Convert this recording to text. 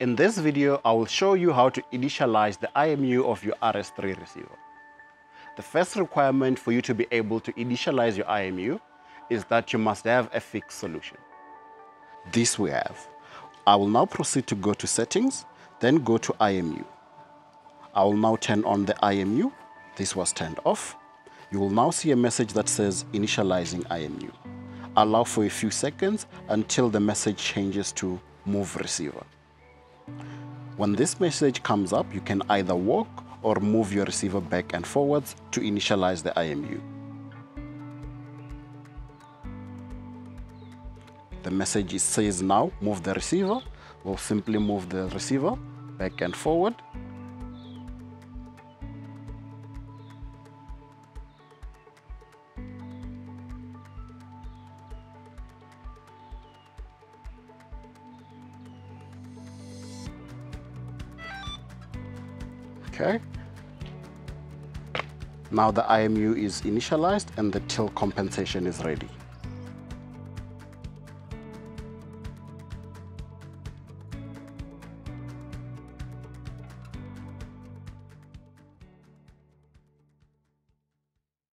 In this video, I will show you how to initialize the IMU of your RS3 receiver. The first requirement for you to be able to initialize your IMU is that you must have a fixed solution. This we have. I will now proceed to go to settings, then go to IMU. I will now turn on the IMU. This was turned off. You will now see a message that says initializing IMU. Allow for a few seconds until the message changes to move receiver. When this message comes up, you can either walk or move your receiver back and forwards to initialize the IMU. The message says now move the receiver. We'll simply move the receiver back and forward. Okay. Now the IMU is initialized and the tilt compensation is ready.